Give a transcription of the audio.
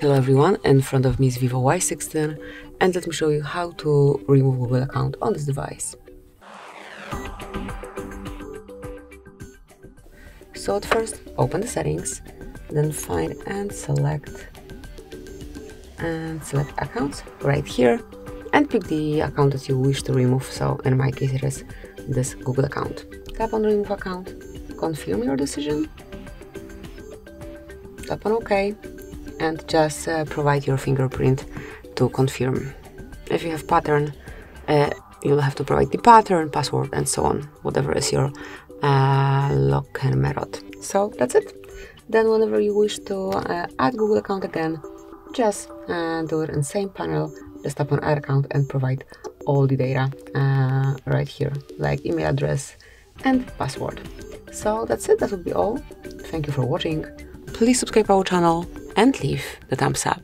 Hello everyone, in front of me is Vivo Y16 and let me show you how to remove Google account on this device. So at first open the settings, then find and select and select accounts right here and pick the account that you wish to remove. So in my case it is this Google account. Tap on remove account, confirm your decision, tap on OK and just uh, provide your fingerprint to confirm. If you have pattern, uh, you'll have to provide the pattern, password, and so on, whatever is your uh, login method. So that's it. Then whenever you wish to uh, add Google account again, just uh, do it in the same panel, just tap on add account and provide all the data uh, right here, like email address and password. So that's it, that would be all. Thank you for watching. Please subscribe our channel and leave the thumbs up.